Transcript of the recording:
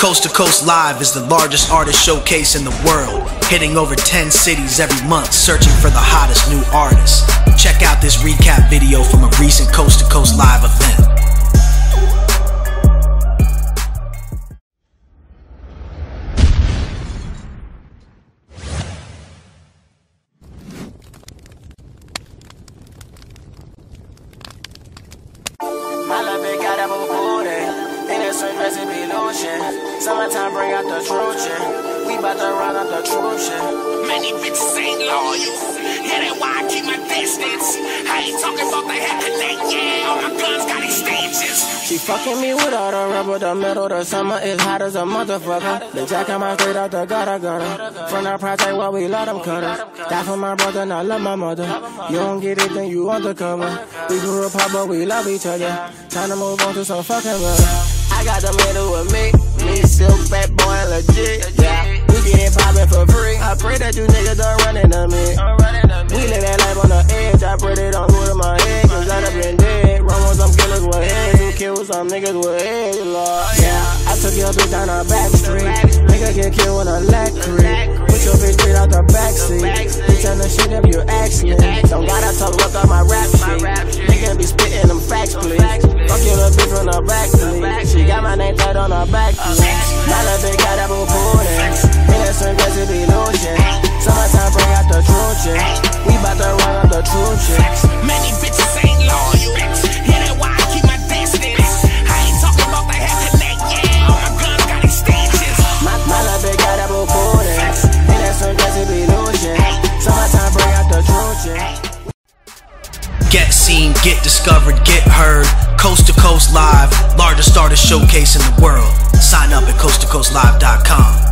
Coast to Coast Live is the largest artist showcase in the world, hitting over 10 cities every month searching for the hottest new artists. Check out this recap video from a recent Coast to Coast Live event. It got. In that recipe lotion. Summertime bring out the yeah. We bout to run out the yeah. Many bitches ain't loyal. Yeah, that's why I keep my distance. I ain't talking about the head connect, yeah. All my guns got extensions. She fucking me with all the rubber, the metal, the summer is hot as a motherfucker. Bitch, I come out straight out the gutter, gutter. From the project where we love them cutters. Die for my brother, and I love my mother. You don't get it, then you undercover. We grew apart, but we love each other. Time to move on to some fucking love. I got the middle with me. Me, silk, fat boy, legit. Yeah, we get it poppin' for free. I pray that you niggas don't run into me. We live that life on the edge. I pray they don't go to my head, cause I'd have been dead. Run with some killers with heads. Who kill some niggas with heads, Lord. Yeah, I took your bitch down the back street. Nigga get killed when a lack creep. Put your bitch straight out the backseat. Bitch, on the shit if you ask me. Don't gotta talk about my rap shit. Nigga be spitting your little bitch from the back, please. She got my name tied on her back, please. My little bitch got that boo booty. Innocent lotion. Summertime bring out the truth, yeah. We bout to run out the truth, yeah. Many bitches ain't loyal. Why I keep my distance. I ain't talking about the head connect, yeah. All my guns got extensions. My, my little bitch got that boo booty. Innocent recipe lotion. Summertime bring out the truth, yeah. Get seen, get discovered, get heard. In the world. Sign up at coasttocoastlive.com.